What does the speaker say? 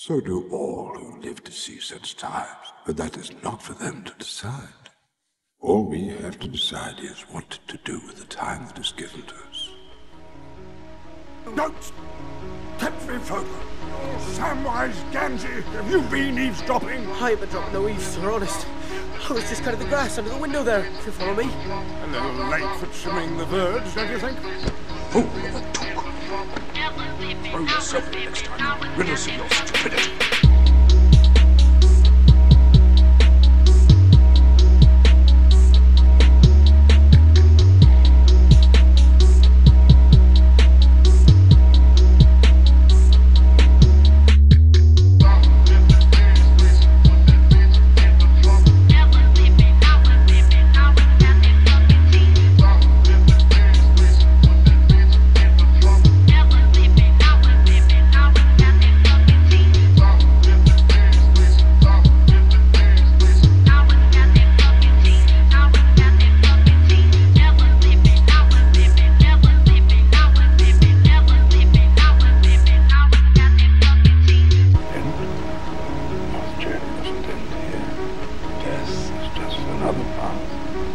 So do all who live to see such times, but that is not for them to decide. All we have to decide is what to do with the time that is given to us. Don't tempt me further. Samwise Gamgee, have you been eavesdropping? I haven't dropped no eaves, sir, honest. I was just cutting the grass under the window there, if you follow me. A little late for trimming the verge, don't you think? Fool of a Took! Throw yourself in next time, rid us of your stupidity. It's just another part.